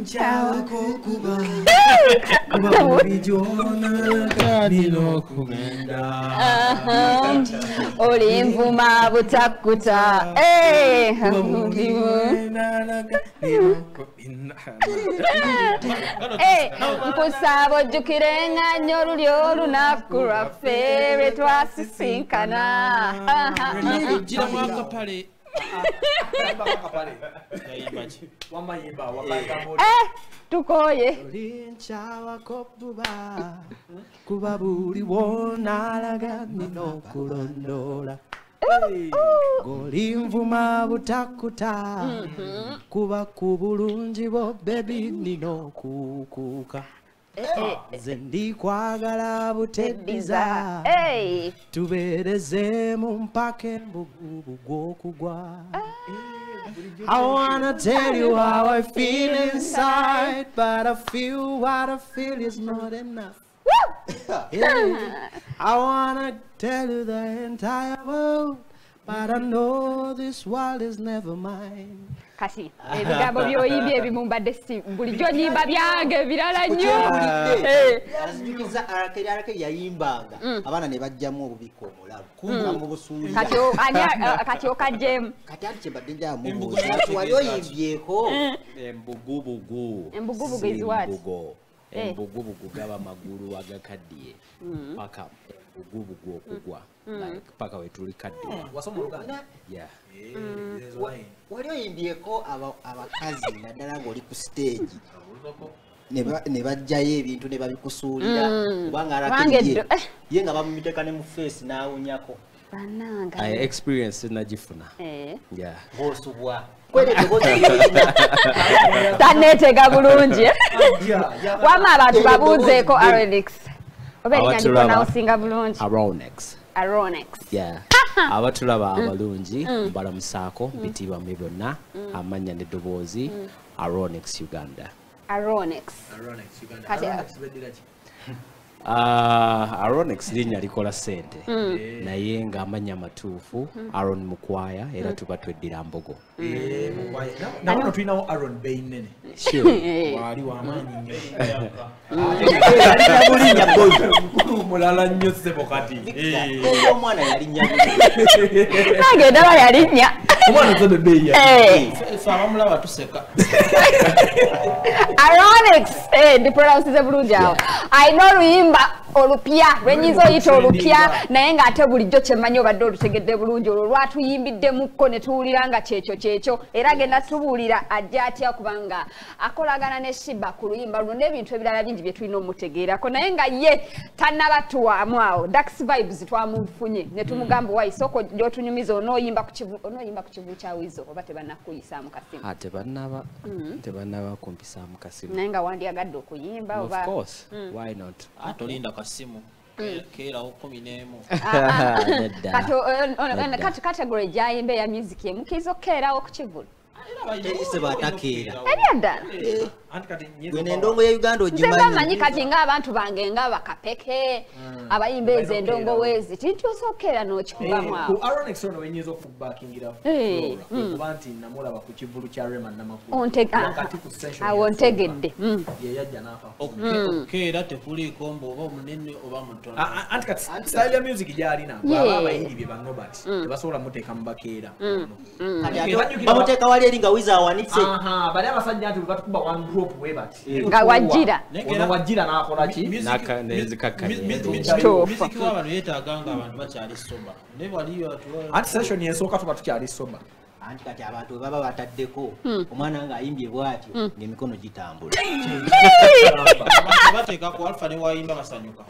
nkyawako kuba kuba buli gyona nina okugenda oli nvuma butakuta kuba buli wenalaga nina okugenda Eh, nkusaba ojjukire enganyo oluli olunaku lwaffe lwe twasisinkana Eh, tukooye oli nkyawako buba kuba buli wonalaga nina okulondoola goli nvuma butakuta kuba ku bulungi bwo bebi nina okukuuka nze ndikwagala buteddiza Eh, mpaka embugubu gw'okugwa I wanna tell you how I feel inside, but I feel what I feel is not enough. Yeah. I wanna tell you the entire world, but I know this world is never mine. kati ebigambo byoyimbye ebimu mbadde si bulijjo nyimba byange birala nnyo azijukiza arakeri arakeri yayimbanga abaana ne bajjamu obubika omulabu mu busuulira kati ani kati okagyemu kati ati kyembadde njamubuuza ati wali oyimbyeko embugubugu Embugubugu is what? Eh. embugubugu gaba magulu agakaddiye paka embugubugu okugwa. Like paka wetulikaddiye yeah. wali oyimbyeko aba- abakazi naddala ng'oli ku stage. Ne ba- ne bajjayo ebintu ne babikusuulira. Kubanga Kubanga arakeri ye eddo- eh. ye nga bamumiteeka ne mu feesi n'awunyako. Experience nagifuna Eh. Taneetega bulungi wama abantu babuuzeeko aronix. Oba Abatulaba. nawusinga bulungi aronex abatulaba abalungi mbalamusaako bitibwa mwe byonna amannya n'eddoboozi aronex uganda. Aronix. Kati aronex linnya likola ssente naye ng'amannya matuufu aron mukwaya era tuba tweddira mbogo nabano tulinawo aron beinene waali wamaanyi boyo nnyo mulala nnyo ssebo kati omwana yali nyabi nange ndaba yalinnya omwana Eh. fe abamulaba tuseka aronix ndi pronouncize bulungi awo alina oluyimba olupya lwenyinza oyita olupya naye ng'ate bulijjo kyemmanyi obadde olutegedde bulungi olwo lwatuyimbiddemukko ne tuwulira nga kyekyo kyekyo era genda tubuulira ajja atya kubanga akolagana ne shiba ku luyimba luno n'ebintu ebirala bingi bye tulina omutegeerako. Naye nga ye tannabatuwamu awo dax vibes twamufunye ne tumugamba wayi sooko gyotunyumiza onooyimba ku kivu kya wizo oba tebannakuyisaamu kasimu. Ah, tebannaba tebannaba kumpisaamu kasimu. Naye nga wandyagadde okuyimba of oba course. Why not? Tolinda kasimu keerawo kumi n'emu Nedda. kati o- o- o- kati kategore gyayimba eya music emukiriza okukeerawo ku kivulu terise batakeera erya ddala anti kati gwene endongo ya uganda ogimanyi kati ng'abantu bange nga bakapeke abayimba ezo endongo weezi tintuusa okukeera n'okikubamu awo ku aronex ono wenyinza okubakingira Eh, kuba nti namulaba ku kivulu kya reman Onte- ah, awo ntegedde Mm. yeyajja n'afa okukeera tekuliiko mbu oba munene oba mutono. Ah, ah, kati style ya music gyalina bwaba abayimbi bye banobat tebasobola muteeka mu bakeera bamuteeka wali eri nga wiza awanitse Aha, bali abasajja nti batukuba one drop we bati Nga wajjira. ono wajjira n'akola ki w'abantu yeetaaga nga abantu bakyali soba ne atu- anti session ensooka tuba tukyali soba anti kati abantu baba bataddeko omwana nga ayimbye bw'atyo ng'emikono gitambula abantu bateeka ku alfa ne wayimba basanyuka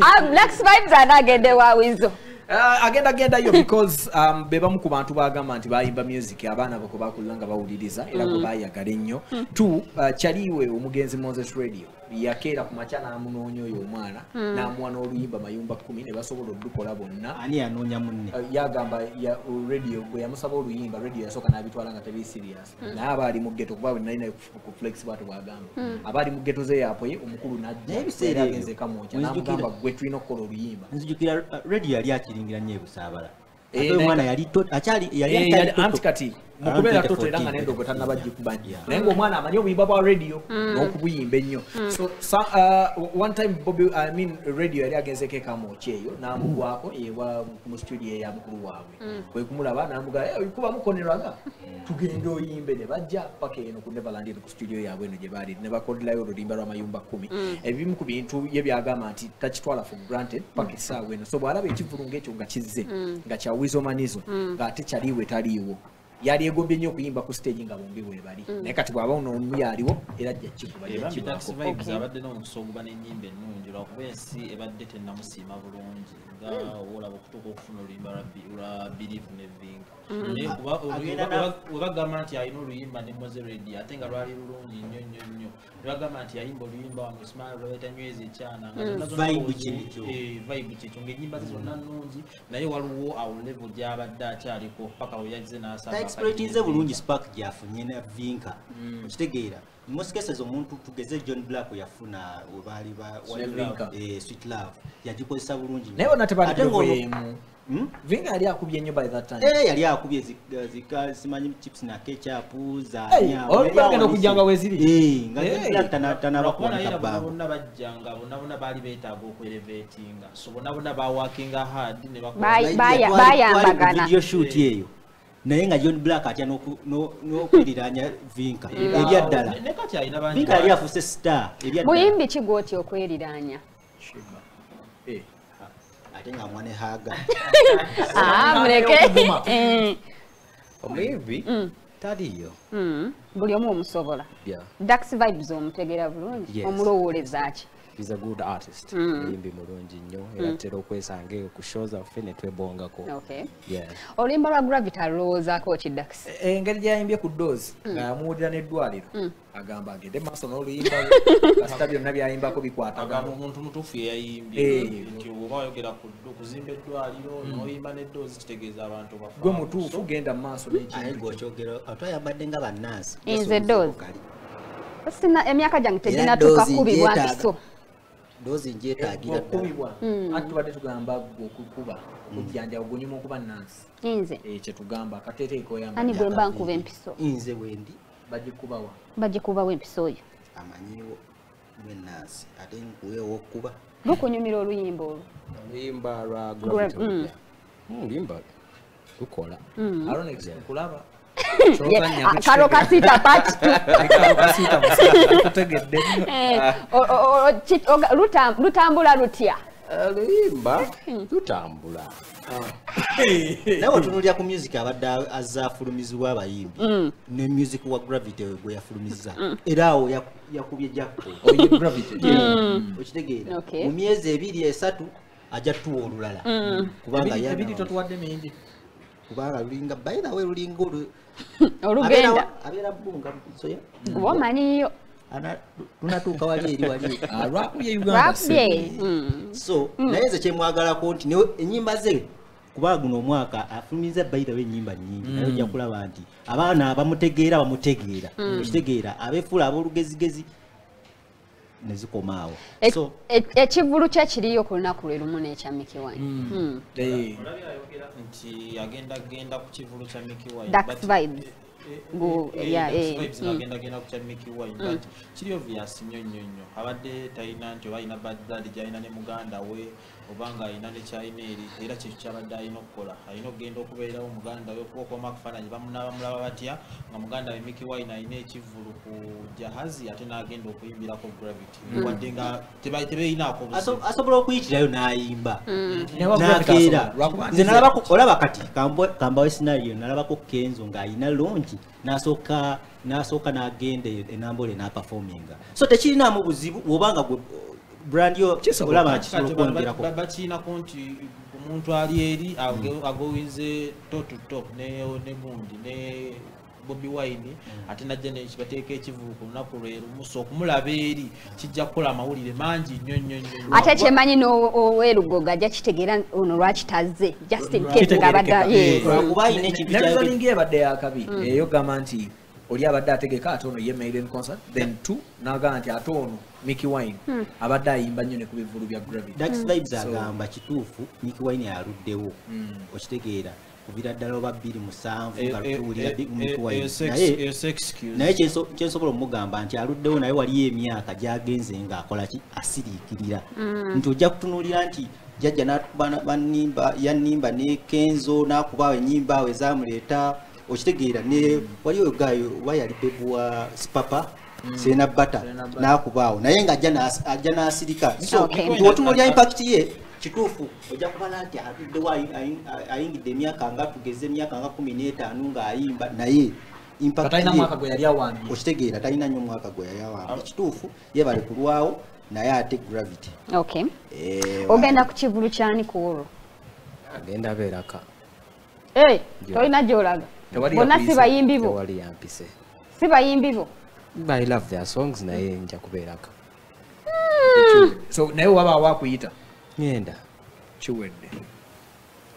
Ah, black vibes anaagende wa wizo Uh, agenda gendayo because um, be bamu ku bantu bagamba nti bayimba music abaana bako bakulira nga bawuliriza era bwe bayagala ennyo. T uh, chaliwe omugenzi moses radio yakeera ku makya n'amunoonya oyo omwana n'amuwa n'oluyimba mayumba kumi ne basobola olukola bonna. Ani yanoonya munne? Uh, yagamba ya radio bwe yamusaba oluyimba radio yasooka n'abitwala nga tebiri serious. Naye abaali mu ghetto kuba bwe nalina ku flex bwatyo bwagamba abaali mu ghetto ze yapoye omukulu najja agenze kamwokya n'amugamba gwe tulina okukola oluyimba. Nzijukira uh, radio yali akiringira nnyo ebusaabala. Eh, omwana yali akyali yali Eh, anti kati mukubeera Around toto era nga 2014, nendogo tanaba gikubanyi Yeah. naye ngaomwana amanyi obuyimba bwa radio n'okubuyimba ennyo. So sa- uh, one time bobi i mean radio yali agenzeko ekamooki eyo n'amugwako ewa mu studio eya mukulu waabwe. Kwe kumulaba namugala kuba mukonerwaga? Tugende oyimbe ne bajja paka eno ku neverland eno ku studio yaabwe eno gye baali ne bakoderayo olulimba lw'amayumba kumi. Ebimu ku bintu ye byagamba nti takitwala for granted paka essaawa eno. So bw'alaba ekivulu ng'ekyo nga kizze nga kya wizomanizo ng'ate kyaliwo etaliiwo yali egombye nnyo okuyimba ku stage nga bombi weebali naye kati bw'aba ono omu yaliwo era ajja kikuba abadde n'omukisa okuba n'ennyimba ennungi lwakuba ensi ebadde tennamusiima bulungi nga olaba okutuuka okufuna oluyimba lwa Bi- lwa believe ne vinga. Naye kuba Agenda oluyimba- na- we bagamba nti alina oluyimba ne moze radio ate nga lwali lulungi nnyo nnyo nnyo. Ne bagamba nti yayimba oluyimba lweta nywezi ekyana nga zonna Vibe kyekyo. eh, ng'ennyimba ze zonna nnungi naye waliwo awo level gy'abadde akyaliko paka we yazze n'asaba taexploitinze bulungi spark gyafunye na vinka okitegeera most cases omuntu tugeze john black yafuna webaali Sweet eh, sweet love yagikozesa bulungi naye Hmm? vinga yali akubye ennyo by that time Eh, yali akubye simanyi chips na ketchup za Hey, nyama. olwo Yali bagenda awanise. okujja nga weziri? Nga Hey. John Black tana- tanaba lwakuba naye kuwanika bonna bbangu. bonna bajjanga bonna bonna baali beetaaga okwerevetinga so bonna bonna bawakinga hard ne bakola- Bayi- Twali- baya- twali- twali bayambagana. ku video shoot eyo naye nga john black atya n'okweriranya vinka. Ebya ddala. vinka yali afuse star muyimbi ki gwoti okweriranya. Eh. ate nga mwane haga Ah, muleke. Eh, omuyimbi? Taliyo. Mm, buli omu omusobola. Dax vibes omutegera bulungi. Yes. omulowooleza ki He's a good artist. Mm. muyimbi mulungi nnyo. Era atera okwesanga eyo ku show zaffe ne twebongako. Okay. Yeah. oluyimba lwa gravity alulowoozaako ki dax? Eh, engeri gyayimbye ku doozi nga yamuwulira n'eddwaliro agamba agende maaso n'oluyimba kasita byonna byayimbako agamba bikwatagano omuntu mutuufu Eh. yeyayimbye nti oba oyogera ku ddo- kuzimba eddwaliro n'oyimba n'eddoozi kitegeeza abantu bafa gwe mutuufu genda mu maaso aye n'ekintu kyo. ng'okyogera ate oyambadde nga bannansi. Nze doozi. sina emyaka gyange teginatuuka kubibwa mpiso doozi ngyetaagira ddala. okubibwa. Ati tubadde tugamba gwe okukuba okujjanja ogunyuma okuba nansi nze kyetugamba akateteeka oyamba ani bwe mba nkuba empiso? Nze bwendi bagikubawa bagikubawo empiso oyo? Amanyiwo lwennansi ate nkuweewo okuba lukunyumira oluyimba olwo. Oluyimba lwa Gra- gravity mm. olujja. Mm, oluyimba lukola. Ah, kalo kasiita pati kutegedde Eh, o- o- o- ki- oga- lutam- lutambula lutya oluyimba lutambula naye otunulira ku music abadde azza afulumizibwa abayimbi ne music wa gravity we gwe yafulumiza era awo yaku- yakubye jakko okitegeera Okay. mu myezi ebiri esatu ajja tuwa olulala kubanga yana- ebiri totuwadde mingi. Kubanga lulinga by the way lulinga olugenda abeera- bunga soya oba omanyiyo Ana- tunatuuka wali eri wali lwakubye uganda Mm. so naye nze kyemwagalako nti ennyimba ze kuba guno omwaka afulumiza the way ennyimba nyingi naye ojja kulaba nti abaana abamutegeera bamutegeera. Okitegeera abeefuula ab'olugezigezi ne zikoma awo E- so e- ekivulu kye kiriyo ku lunaku lwe lumu n'ekya Mickey Wine. Mm. Eh, olabye ayogera nti agenda genda ku kivulu kya Mickey Wine, Dax but- vibes. Eh, Gu- eh, yeah, Dax eh, vibes mm. ng'agenda genda ku kya Mickey Wine, but kiri obvious nnyo nnyo nnyo abadde talina nti oba alina baddaadi gy'alina ne muganda we oba nga alina ne kyalina eri era kyekyo kyabadde alina okukola. Alina okugenda okubeerawo muganda we okuba okubamu akafaananyi bamuna bamulaba batya nga muganda we Mickey Wine alina ekivulu ku jahazi ate n'agenda okuyimbirako gravity. Wadde nga tebeeyinaako buzibu. Asobola okuyitirayo n'ayimba. Gravity nakeera nze nalabako olaba kati kambawe scenario nalabako kenzo ng'ayina longi n'asooka n'asooka n'agenda enambola enaperforminga so tekirinaamu buzibu wobanga gwe brand yo Kisoboka. olaba kisobola okwongerako ba- bakiinako nti omuntu ali eri age- agowize to to to ne ne gundi ne bobi wine ate najja nekibateeka ekivulu ku lunaku lwe lumu so okumulaba eri kijja kukola amawulire mangi nnyo nnyo nnyo ate kyemanyi n'owerugoga ajja kitegeera ono lwakitazze just in case ng'abadde yes. lwakuba alina ekintu ne kya- reasoning ebadde yakabi eyo gamba nti oli abadde ategeka ate ono ye maiden concert then two n'agamba nti ate ono Mickey Wine. Abadde ayimba nnyo ne ku bivulu bya gravity. Dax Vibes So- agamba kituufu Nicky Wine yaluddewo. Okitegeera kubira ddala oba bbiri musanvu Eh, nga eh, lutuwulira eh, eh, sex- naye kyensobola omugamba nti aluddewo naye waliyo emyaka gyagenze ng'akola ki? Asiriikirira. Nti ojja kutunuulira nti jjajja banimba yanimba ne kenzo n'akubaawo ennyimba awo ezamuleeta okitegeera ne waliyo gayo oba yali bebuwa spapa sena bata. N'akubaawo. Naye n'as- ajja n'asirika. Otunuulira impact ye kituufu. Ojja kubala nti atuddewo ayi- ayi- ayingidde emyaka nga tugeze emyaka nga kumi n'etaano ng'ayimba. Naye yali awambye. Okitegeera talina nnyo omwaka gwe yayawamba kituufu ye bali kulwawo naye ate gravity. Okay. Eh, ogenda ku kivulu kyani ku olwo? Agenda abeeraka. Eh, tolina gyolaga. Bonna si bayimbi bo. si bayimbi bo i love their songs naye nja kubeeraka so naye waba wakuyita? Ngenda. Kiwedde.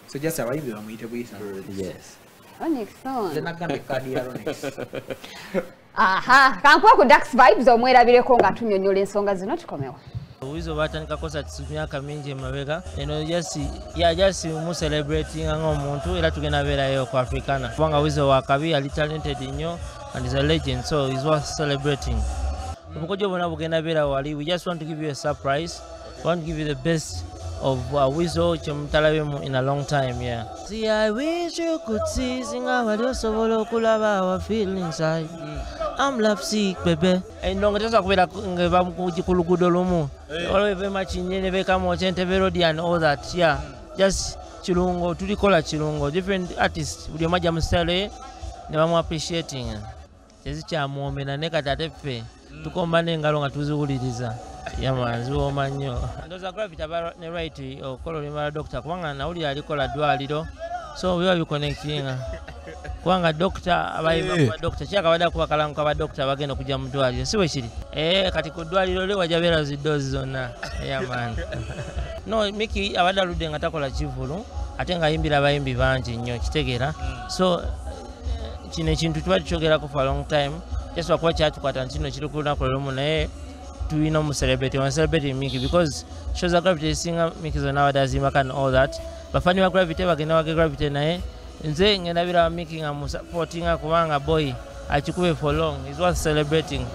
So just abayimbi bamuyite buyisa yes. Onyxon. nze nagamba ekaadi ya ronex aha kankuwa ku dax vibes omwerabireko nga tunyonyola ensonga zino tukomewo. Wizo batandika kosa myaka mingi emabega. Eno just ya just mu celebrating ng'omuntu era tugenda beerayo ku Africana. Kubanga Wizo wakabi ali talented nnyo and is a legend so is worth celebrating. Mm. we just want to give you a surprise. We want to give you the best of uh, Wizo kyemutalabemu in a long time yeah. See, I wish you could see singa wali osobola okulaba our feelings I I'm love sick baby. endongo tesobola kubeera ngeba ng'eva ku ku luguudo lumu. Waliwo eva makinye ne beekamu kyentebe road and all that yeah. Just chirungo tulikola chirungo different artists buli omu ajja mu style ne bamu appreciating tezikyamuwombera ne kati ate ffe tukomba n'engalo nga tuziwuliriza. Yama ziwooma nnyo. Ndooza gravity aba ne right okukola olulimi lwa doctor kubanga nawulira alikola ddwaliro so biba biconnectinga kubanga dokita abayiva dokita kyakabadde akuba kalangu kaba dokita bagenda okujja mu ddwaliro si bwe kiri. Ee kati ku ddwaliro lye wajja beera ziddoozi zonna. Eyamaani no miki abadde aludde nga takola kivulu ate ng'ayimbira abayimbi bangi nnyo kitegeera so eh, kino ekintu tuba tukyogerako for a long time. Kyasooka kuba kyatukwata nti kino kiri ku lunaku lwelumu naye tulina omucelebrate omucelebrate miki because show za gravity singer miki zonna abadde dazima and all that. Bafani ba gravity bagenda wage gravity naye. Nze ngenda biraba miki nga musupportinga kubanga boy akikube for long is worth celebrating